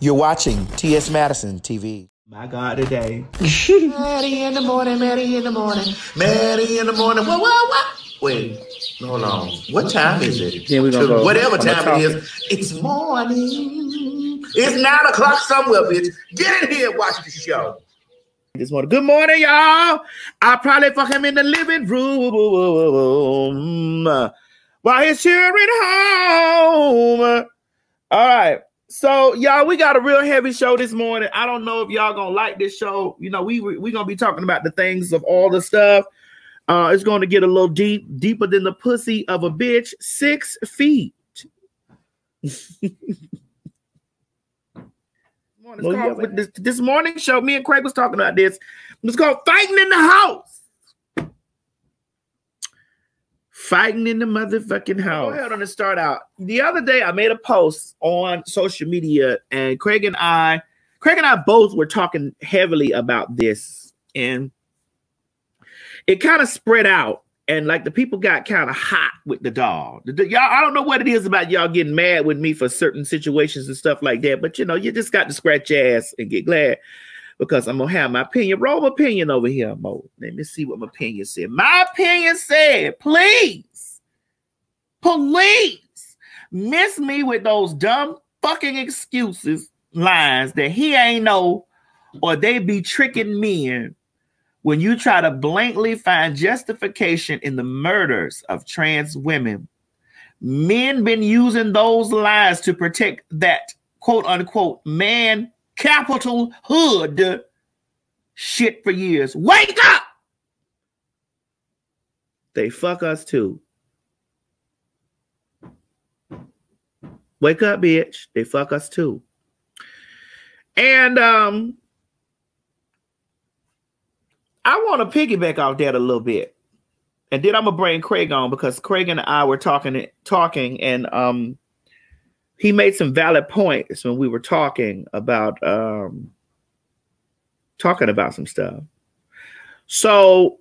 You're watching T.S. Madison TV. My God, today. Maddie in the morning, Maddie in the morning, Maddie in the morning. What, what, what? Wait, hold on. What time is it? Yeah, we gonna go. Whatever time it is, it's morning. It's nine o'clock somewhere, bitch. Get in here and watch the show. This morning. Good morning, y'all. I probably fuck him in the living room while his children home. All right. So y'all, we got a real heavy show this morning. I don't know if y'all gonna like this show. You know, we we gonna be talking about the things of all the stuff. Uh, it's going to get a little deep, deeper than the pussy of a bitch, six feet. Morning, called- with this, this morning show, me and Craig was talking about this. It's called Fighting in the House. Fighting in the motherfucking house. Go ahead on and start out. The other day, I made a post on social media, and Craig and I, Craig and I both were talking heavily about this, and it kind of spread out, and like the people got kind of hot with the dog. The- y'all, I don't know what it is about y'all getting mad with me for certain situations and stuff like that, but you know, you just got to scratch your ass and get glad because I'm gonna have my opinion. Roll my opinion over here, Mo. Let me see what my opinion said. My opinion said, please, please miss me with those dumb fucking excuses, lines that he ain't know, or they be tricking men when you try to blankly find justification in the murders of trans women. Men been using those lies to protect that quote unquote man capital hood shit for years. Wake up! They fuck us too. Wake up, bitch. They fuck us too. And um I want to piggyback off that a little bit. And then I'm gonna bring Craig on because Craig and I were talking talking and um he made some valid points when we were talking about um talking about some stuff. So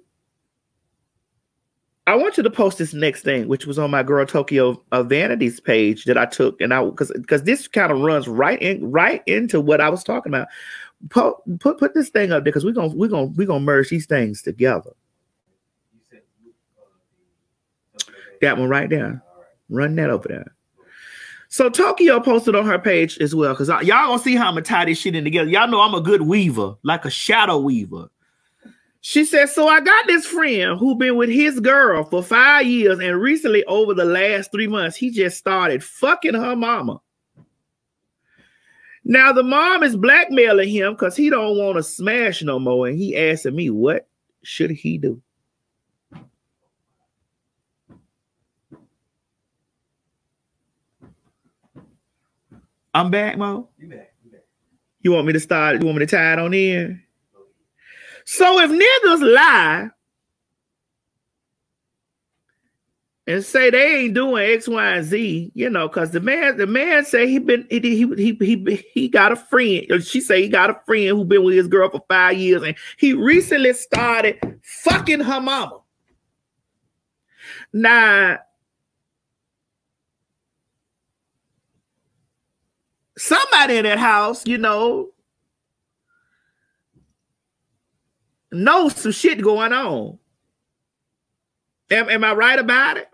I want you to post this next thing, which was on my girl Tokyo uh, Vanity's page that I took, and I because because this kind of runs right in right into what I was talking about. Put put, this thing up there because we're gonna we're gonna we're gonna merge these things together. That one right there. Run that over there. So Tokyo posted on her page as well because y'all gonna see how I'm gonna tie this shit in together. Y'all know I'm a good weaver, like a shadow weaver. She said, So I got this friend who been with his girl for five years, and recently, over the last three months, he just started fucking her mama. Now the mom is blackmailing him because he don't want to smash no more, and he asking me, What should he do? I'm back, Mo. You back. You want me to start? You want me to tie it on in? So if niggas lie and say they ain't doing X, Y, and Z, you know, because the man, the man say he been he he he he, he got a friend. She say he got a friend who been with his girl for five years, and he recently started fucking her mama. Now, somebody in that house, you know, knows some shit going on. Am, am I right about it?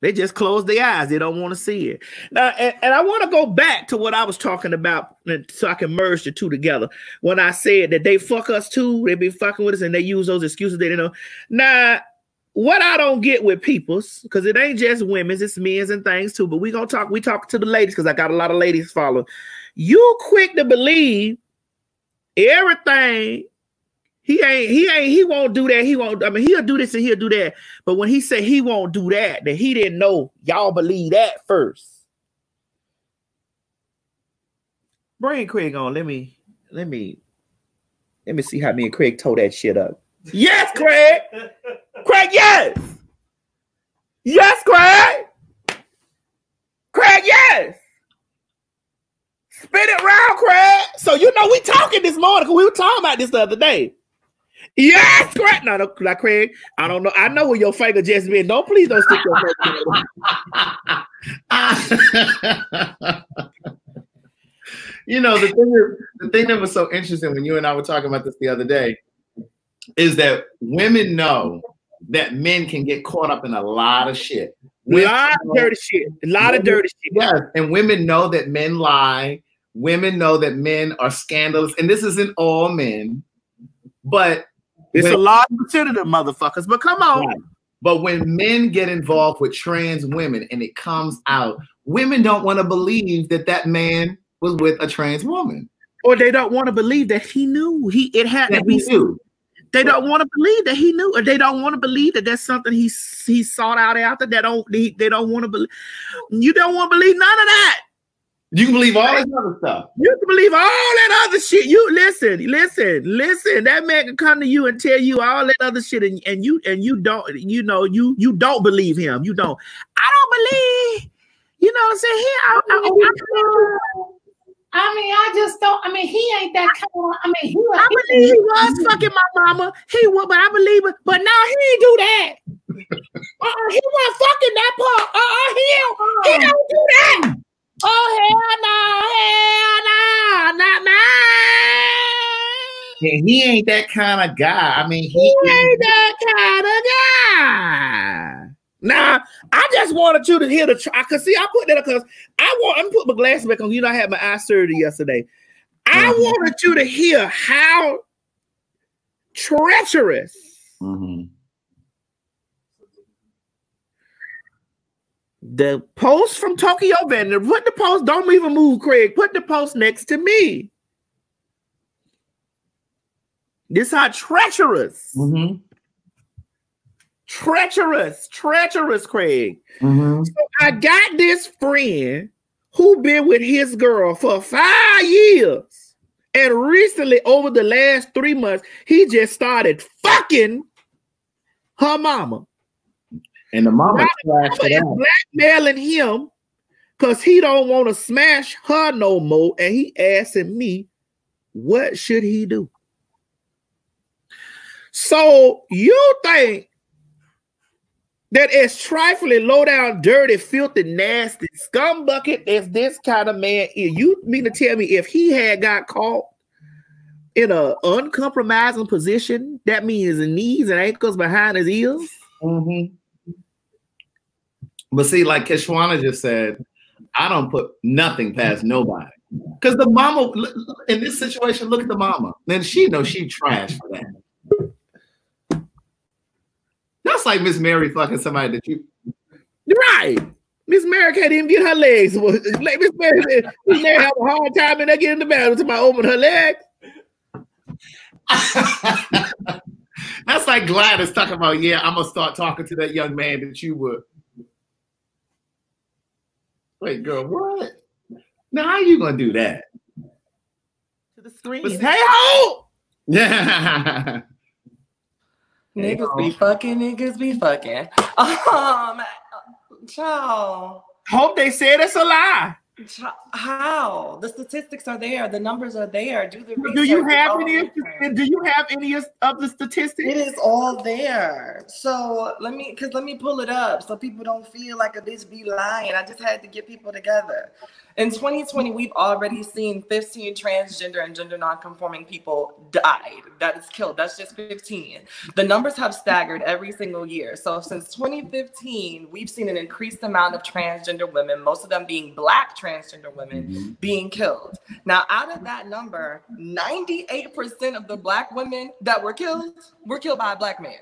They just close their eyes. They don't want to see it. Now, and, and I want to go back to what I was talking about so I can merge the two together. When I said that they fuck us too, they be fucking with us and they use those excuses they didn't know. Now, what I don't get with people's, because it ain't just women's, it's men's and things too. But we gonna talk, we talk to the ladies because I got a lot of ladies follow. You quick to believe everything he ain't, he ain't, he won't do that. He won't, I mean, he'll do this and he'll do that. But when he said he won't do that, that he didn't know y'all believe that first. Bring Craig on. Let me, let me, let me see how me and Craig tow that shit up. Yes, Craig. Craig, yes. Yes, Craig. Craig, yes. Spin it round, Craig. So you know we talking this morning because we were talking about this the other day. Yes, Craig. No, no, like Craig. I don't know. I know where your finger just been. Don't please don't stick your finger. you know the thing that, the thing that was so interesting when you and I were talking about this the other day is that women know that men can get caught up in a lot of shit. A lot of dirty shit. A lot women, of dirty shit. Yes, and women know that men lie. Women know that men are scandalous, and this isn't all men, but it's when, a lot of of motherfuckers. But come on. Right. But when men get involved with trans women and it comes out, women don't want to believe that that man was with a trans woman, or they don't want to believe that he knew he it had that to be. Knew. They don't want to believe that he knew, or they don't want to believe that that's something he he sought out after. They don't they, they don't want to believe. You don't want to believe none of that. You can believe all that other stuff. You can believe all that other shit. You listen, listen, listen. That man can come to you and tell you all that other shit, and, and you and you don't, you know, you you don't believe him. You don't. I don't believe. You know what I'm saying? Here, I, I, I, oh, I mean, I just don't. I mean, he ain't that kind of. I mean, he. I believe he was fucking my mama. He was, but I believe it. But now he ain't do that. uh-uh, he wasn't fucking that part. Uh-uh, he don't. He uh-uh. don't do that. Oh hell no, hell no, not mine. And he ain't that kind of guy. I mean, he, he ain't that kind of guy. Nah, I just wanted you to hear the. I could see I put that because I want. I'm put my glasses back on. You know, I had my eye surgery yesterday. I mm-hmm. wanted you to hear how treacherous. Mm-hmm. The post from Tokyo Vendor. Put the post. Don't even move, Craig. Put the post next to me. This how treacherous. Mm-hmm treacherous, treacherous, Craig. Mm-hmm. So I got this friend who been with his girl for five years. And recently, over the last three months, he just started fucking her mama. And the mama is blackmailing him because he don't want to smash her no more. And he asking me, what should he do? So you think that is trifling, low down, dirty, filthy, nasty, scum bucket as this kind of man is. You mean to tell me if he had got caught in a uncompromising position, that means his knees and ankles behind his ears? Mm-hmm. But see, like Kishwana just said, I don't put nothing past nobody. Because the mama in this situation, look at the mama. Then she knows she trash for that. That's like Miss Mary fucking somebody that you. Right. Miss Mary can't even get her legs. Like Miss Mary, Miss Mary have a hard time in there getting the bathroom to my open her legs. That's like Gladys talking about, yeah, I'm gonna start talking to that young man that you would. Wait, girl, what? Now how you gonna do that? To the screen. Hey ho! Yeah. Niggas be fucking, niggas be fucking. Um, ciao. Hope they said it's a lie. How the statistics are there, the numbers are there. Do the do you have any? Of, do you have any of the statistics? It is all there. So let me, cause let me pull it up so people don't feel like a bitch be lying. I just had to get people together. In 2020, we've already seen 15 transgender and gender nonconforming people died. That is killed. That's just 15. The numbers have staggered every single year. So since 2015, we've seen an increased amount of transgender women, most of them being black transgender women, mm-hmm. being killed. Now, out of that number, 98% of the black women that were killed were killed by a black man.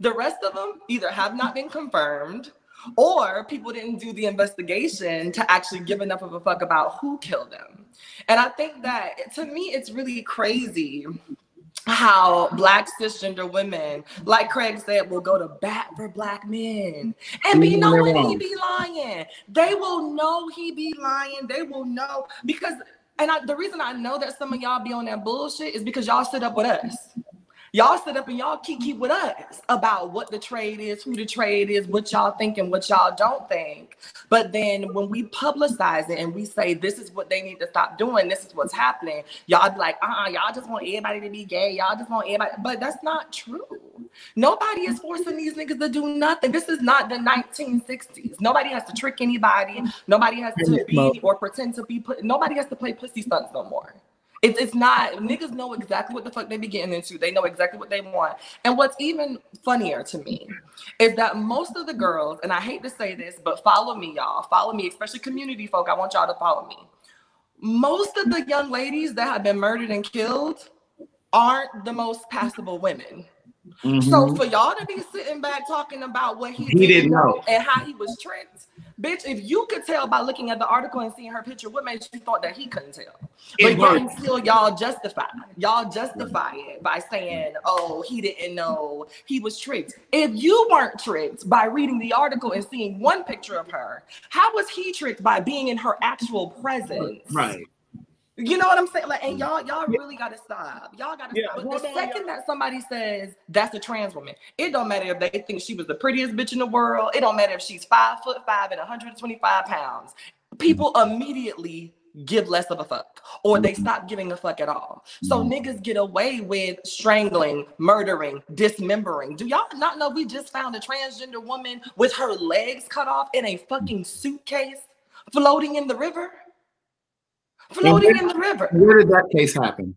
The rest of them either have not been confirmed or people didn't do the investigation to actually give enough of a fuck about who killed them. And I think that to me, it's really crazy how black cisgender women, like Craig said, will go to bat for black men and be knowing he be lying. They will know he be lying. They will know because, and I, the reason I know that some of y'all be on that bullshit is because y'all sit up with us. Y'all sit up and y'all keep keep with us about what the trade is, who the trade is, what y'all think and what y'all don't think. But then when we publicize it and we say this is what they need to stop doing, this is what's happening, y'all be like, uh-uh, y'all just want everybody to be gay. Y'all just want everybody, but that's not true. Nobody is forcing these niggas to do nothing. This is not the 1960s. Nobody has to trick anybody. Nobody has to be or pretend to be put. Nobody has to play pussy stunts no more. It's, it's not niggas know exactly what the fuck they be getting into. They know exactly what they want. And what's even funnier to me is that most of the girls, and I hate to say this, but follow me, y'all. Follow me, especially community folk. I want y'all to follow me. Most of the young ladies that have been murdered and killed aren't the most passable women. Mm-hmm. So for y'all to be sitting back talking about what he, he did didn't know and how he was tricked, bitch, if you could tell by looking at the article and seeing her picture, what made you thought that he couldn't tell? But yet still y'all justify. Y'all justify it by saying, oh, he didn't know he was tricked. If you weren't tricked by reading the article and seeing one picture of her, how was he tricked by being in her actual presence? Right. You know what I'm saying? Like, and mm. y'all, y'all really gotta stop. Y'all gotta yeah, stop. But the second that somebody says that's a trans woman, it don't matter if they think she was the prettiest bitch in the world. It don't matter if she's five foot five and 125 pounds. People mm. immediately give less of a fuck or they mm-hmm. stop giving a fuck at all. So mm-hmm. niggas get away with strangling, murdering, dismembering. Do y'all not know we just found a transgender woman with her legs cut off in a fucking suitcase floating in the river? Floating in the river. Where did that case happen?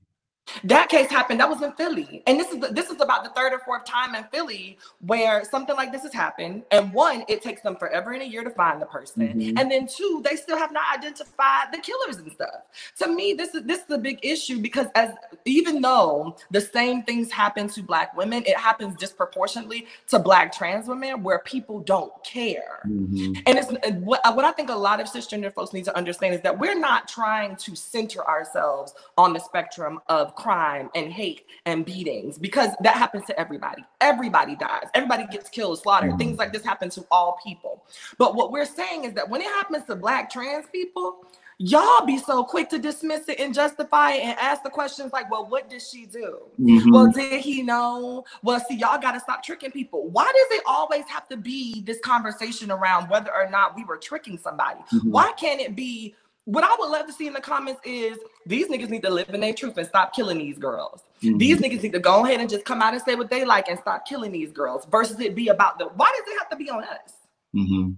That case happened. That was in Philly, and this is the, this is about the third or fourth time in Philly where something like this has happened. And one, it takes them forever and a year to find the person, mm-hmm. and then two, they still have not identified the killers and stuff. To me, this is this is a big issue because as even though the same things happen to Black women, it happens disproportionately to Black trans women where people don't care. Mm-hmm. And it's what what I think a lot of cisgender folks need to understand is that we're not trying to center ourselves on the spectrum of crime and hate and beatings because that happens to everybody. Everybody dies. Everybody gets killed, slaughtered. Things like this happen to all people. But what we're saying is that when it happens to black trans people, y'all be so quick to dismiss it and justify it and ask the questions like, well, what did she do? Mm-hmm. Well, did he know? Well, see, y'all got to stop tricking people. Why does it always have to be this conversation around whether or not we were tricking somebody? Mm-hmm. Why can't it be what I would love to see in the comments is these niggas need to live in their truth and stop killing these girls. Mm-hmm. These niggas need to go ahead and just come out and say what they like and stop killing these girls versus it be about the why does it have to be on us? Mm-hmm.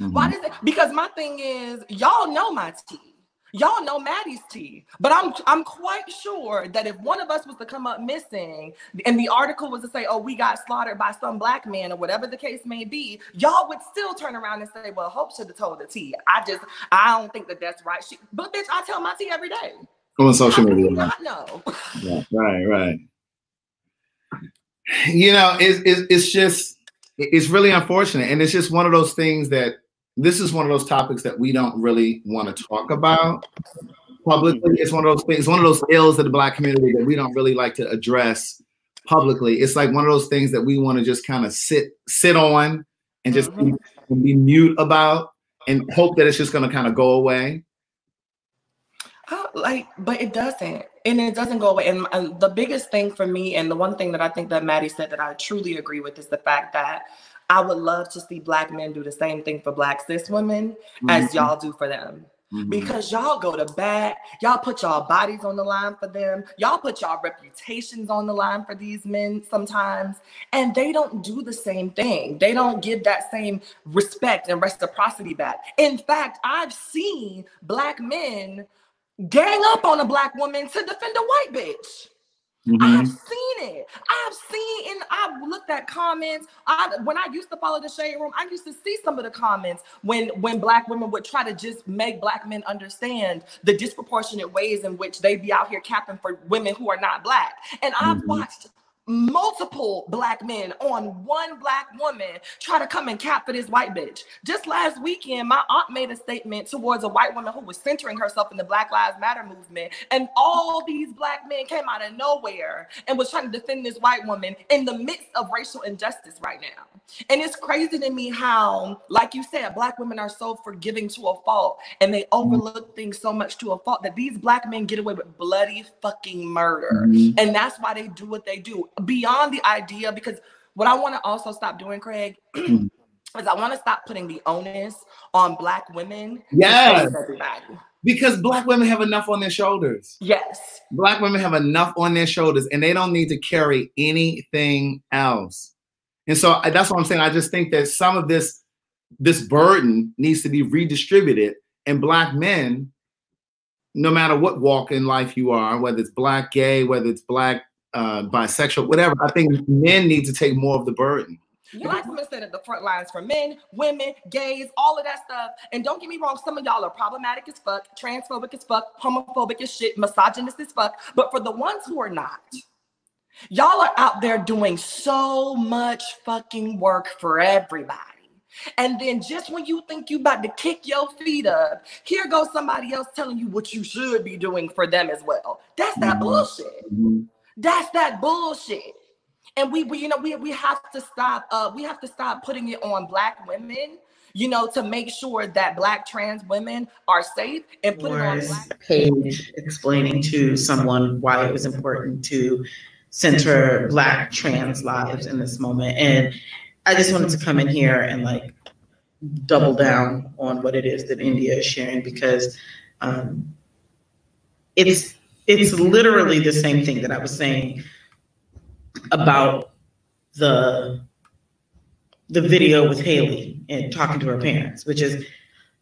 Mm-hmm. Why does it? Because my thing is, y'all know my tea. Y'all know Maddie's tea, but I'm I'm quite sure that if one of us was to come up missing and the article was to say, "Oh, we got slaughtered by some black man" or whatever the case may be, y'all would still turn around and say, "Well, Hope should have told the tea." I just I don't think that that's right. She, but bitch, I tell my tea every day. On social media, not know. yeah, right, right. You know, it's, it's it's just it's really unfortunate, and it's just one of those things that this is one of those topics that we don't really want to talk about publicly. It's one of those things, one of those ills of the black community that we don't really like to address publicly. It's like one of those things that we want to just kind of sit sit on and just mm-hmm. be, and be mute about and hope that it's just going to kind of go away. Like, but it doesn't, and it doesn't go away. And, and the biggest thing for me, and the one thing that I think that Maddie said that I truly agree with, is the fact that I would love to see black men do the same thing for black cis women mm-hmm. as y'all do for them. Mm-hmm. Because y'all go to bat, y'all put y'all bodies on the line for them, y'all put y'all reputations on the line for these men sometimes, and they don't do the same thing. They don't give that same respect and reciprocity back. In fact, I've seen black men gang up on a black woman to defend a white bitch. Mm-hmm. I've seen it. I've seen and I've looked at comments. I when I used to follow the shade room, I used to see some of the comments when when black women would try to just make black men understand the disproportionate ways in which they be out here capping for women who are not black. And I've mm-hmm. watched multiple black men on one black woman try to come and cap for this white bitch. Just last weekend, my aunt made a statement towards a white woman who was centering herself in the Black Lives Matter movement. And all these black men came out of nowhere and was trying to defend this white woman in the midst of racial injustice right now. And it's crazy to me how, like you said, black women are so forgiving to a fault and they overlook things so much to a fault that these black men get away with bloody fucking murder. Mm-hmm. And that's why they do what they do beyond the idea because what I want to also stop doing, Craig, is I want to stop putting the onus on black women. Yes. Because black women have enough on their shoulders. Yes. Black women have enough on their shoulders and they don't need to carry anything else. And so that's what I'm saying. I just think that some of this this burden needs to be redistributed and black men no matter what walk in life you are, whether it's black, gay, whether it's black, uh, bisexual, whatever, I think men need to take more of the burden. You Black women sit at the front lines for men, women, gays, all of that stuff. And don't get me wrong, some of y'all are problematic as fuck, transphobic as fuck, homophobic as shit, misogynist as fuck. But for the ones who are not, y'all are out there doing so much fucking work for everybody. And then just when you think you about to kick your feet up, here goes somebody else telling you what you should be doing for them as well. That's that mm-hmm. bullshit. Mm-hmm. That's that bullshit. And we, we, you know, we, we have to stop, uh, we have to stop putting it on black women, you know, to make sure that black trans women are safe and put it on black page explaining to someone why it was important to center black trans lives in this moment. And I just wanted to come in here and like double down on what it is that India is sharing because um, it's it's literally the same thing that I was saying about the the video with Haley and talking to her parents, which is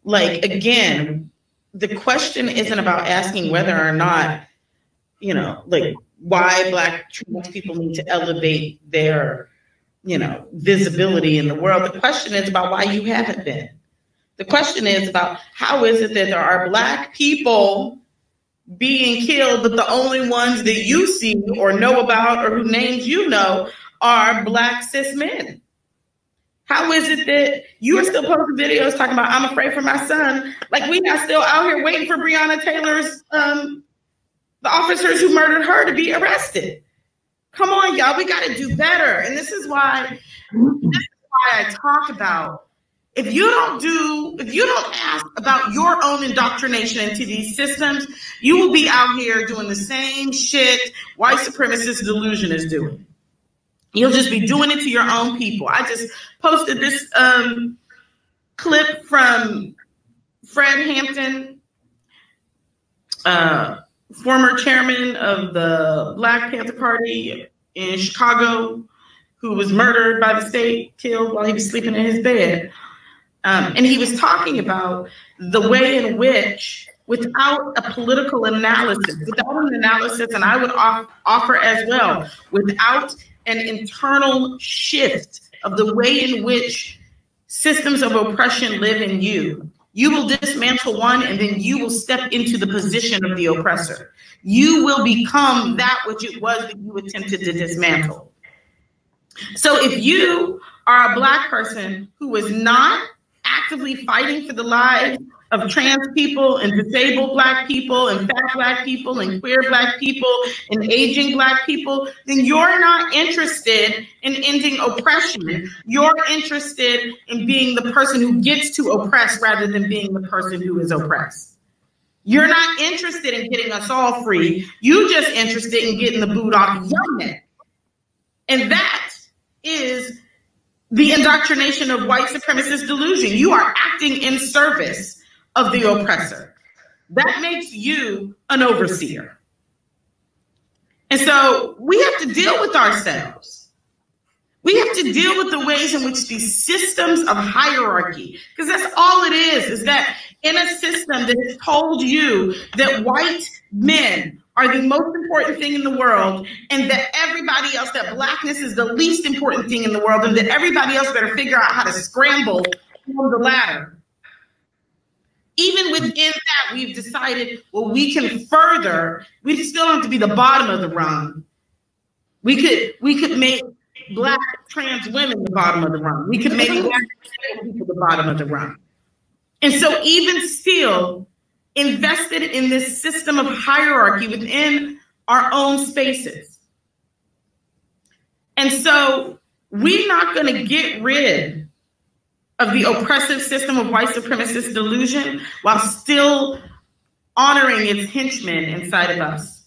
like again, the question isn't about asking whether or not, you know, like why black trans people need to elevate their you know, visibility in the world. The question is about why you haven't been. The question is about how is it that there are black people being killed, but the only ones that you see or know about or whose names you know are black cis men. How is it that you are still posting videos talking about I'm afraid for my son? Like we are still out here waiting for Breonna Taylor's um the officers who murdered her to be arrested. Come on, y'all, we got to do better. And this is why this is why I talk about if you don't do if you don't ask about your own indoctrination into these systems, you will be out here doing the same shit white supremacist delusion is doing. You'll just be doing it to your own people. I just posted this um, clip from Fred Hampton. Uh, former chairman of the Black Panther Party in Chicago, who was murdered by the state, killed while he was sleeping in his bed. Um, and he was talking about the way in which, without a political analysis, without an analysis, and I would off- offer as well, without an internal shift of the way in which systems of oppression live in you, you will dismantle one and then you will step into the position of the oppressor. You will become that which it was that you attempted to dismantle. So if you are a Black person who is not actively fighting for the lives of trans people and disabled black people and fat black people and queer black people and aging black people, then you're not interested in ending oppression. You're interested in being the person who gets to oppress rather than being the person who is oppressed. You're not interested in getting us all free. You just interested in getting the boot off your neck. And that is the indoctrination of white supremacist delusion. You are acting in service of the oppressor. That makes you an overseer. And so we have to deal with ourselves. We have to deal with the ways in which these systems of hierarchy, because that's all it is, is that in a system that has told you that white men are the most important thing in the world, and that everybody else, that blackness is the least important thing in the world, and that everybody else better figure out how to scramble on the ladder even within that, we've decided, well, we can further, we still have to be the bottom of the rung. We could we could make black trans women the bottom of the rung. We could make black people the bottom of the rung. And so even still invested in this system of hierarchy within our own spaces. And so we're not going to get rid of the oppressive system of white supremacist delusion while still honoring its henchmen inside of us.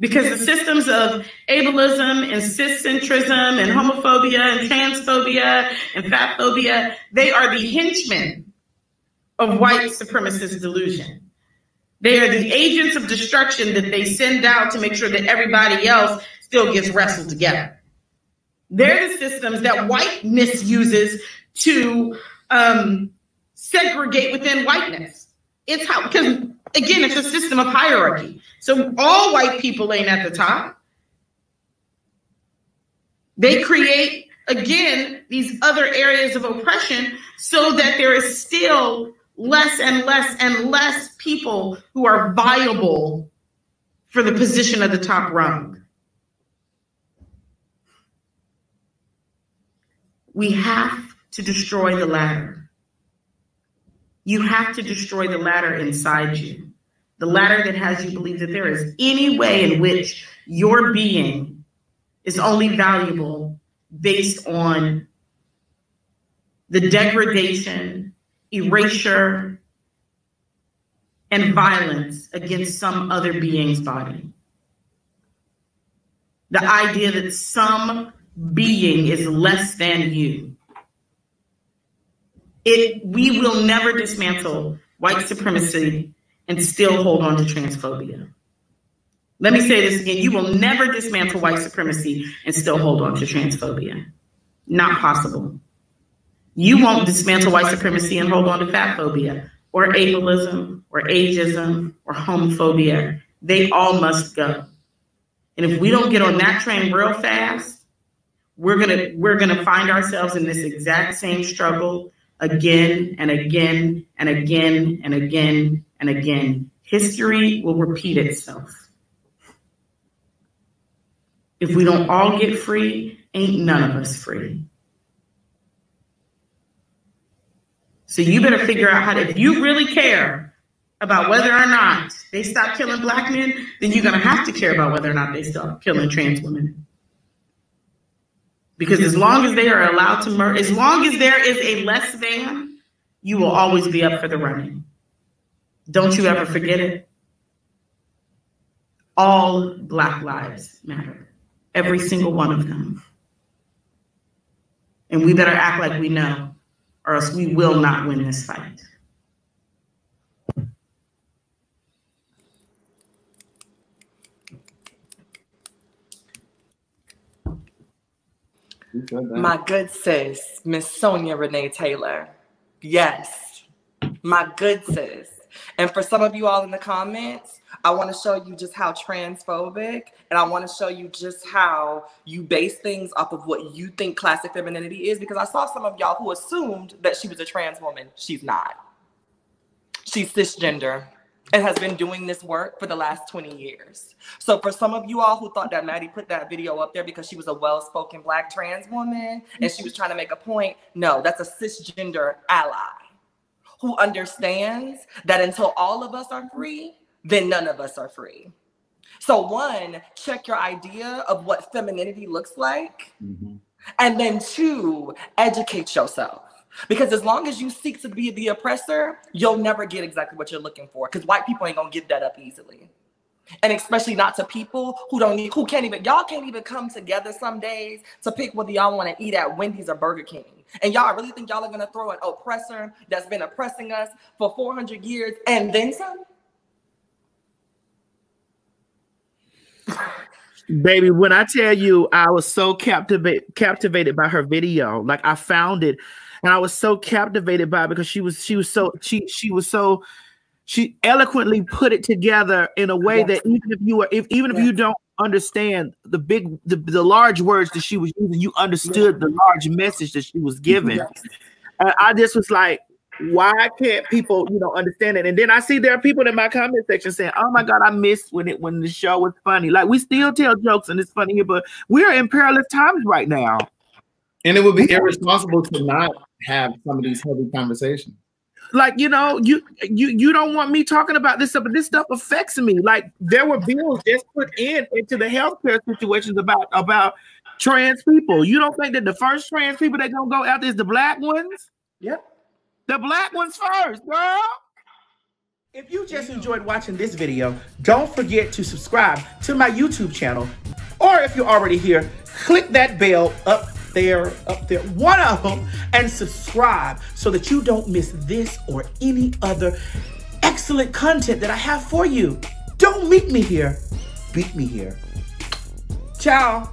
because the systems of ableism and ciscentrism and homophobia and transphobia and fatphobia, they are the henchmen of white supremacist delusion. They are the agents of destruction that they send out to make sure that everybody else still gets wrestled together. They're the systems that white misuses to um, segregate within whiteness. It's how, because again, it's a system of hierarchy. So all white people ain't at the top. They create, again, these other areas of oppression so that there is still less and less and less people who are viable for the position of the top rung. We have to destroy the ladder. You have to destroy the ladder inside you. The ladder that has you believe that there is any way in which your being is only valuable based on the degradation erasure, and violence against some other being's body. The idea that some being is less than you. It, we will never dismantle white supremacy and still hold on to transphobia. Let me say this again you will never dismantle white supremacy and still hold on to transphobia. Not possible. You won't dismantle white supremacy and hold on to fat phobia or ableism or ageism or homophobia. They all must go. And if we don't get on that train real fast, we're gonna we're gonna find ourselves in this exact same struggle again and again and again and again and again. History will repeat itself. If we don't all get free, ain't none of us free. So you better figure out how to, if you really care about whether or not they stop killing black men, then you're going to have to care about whether or not they stop killing trans women. Because as long as they are allowed to murder, as long as there is a less than, you will always be up for the running. Don't you ever forget it. All black lives matter, every single one of them. And we better act like we know or else we will not win this fight. My good sis, Miss Sonya Renee Taylor. Yes, my good sis. And for some of you all in the comments, I want to show you just how transphobic and I want to show you just how you base things off of what you think classic femininity is because I saw some of y'all who assumed that she was a trans woman. She's not. She's cisgender and has been doing this work for the last 20 years. So for some of you all who thought that Maddie put that video up there because she was a well-spoken black trans woman and she was trying to make a point, no, that's a cisgender ally who understands that until all of us are free, then none of us are free. So, one, check your idea of what femininity looks like. Mm-hmm. And then, two, educate yourself. Because as long as you seek to be the oppressor, you'll never get exactly what you're looking for. Because white people ain't gonna give that up easily. And especially not to people who don't need, who can't even, y'all can't even come together some days to pick whether y'all want to eat at Wendy's or Burger King. And y'all really think y'all are gonna throw an oppressor that's been oppressing us for 400 years and then some? Baby, when I tell you I was so captivated captivated by her video, like I found it and I was so captivated by it because she was she was so she she was so she eloquently put it together in a way yes. that even if you are if even yes. if you don't understand the big the, the large words that she was using, you understood yes. the large message that she was giving. And I just was like, why can't people, you know, understand it? And then I see there are people in my comment section saying, "Oh my God, I missed when it when the show was funny." Like we still tell jokes and it's funny here, but we're in perilous times right now. And it would be irresponsible to not have some of these heavy conversations. Like you know, you you you don't want me talking about this stuff, but this stuff affects me. Like there were bills just put in into the healthcare situations about about trans people. You don't think that the first trans people that gonna go after is the black ones? Yep. The black ones first, girl. If you just enjoyed watching this video, don't forget to subscribe to my YouTube channel. Or if you're already here, click that bell up there, up there, one of them, and subscribe so that you don't miss this or any other excellent content that I have for you. Don't meet me here, beat me here. Ciao.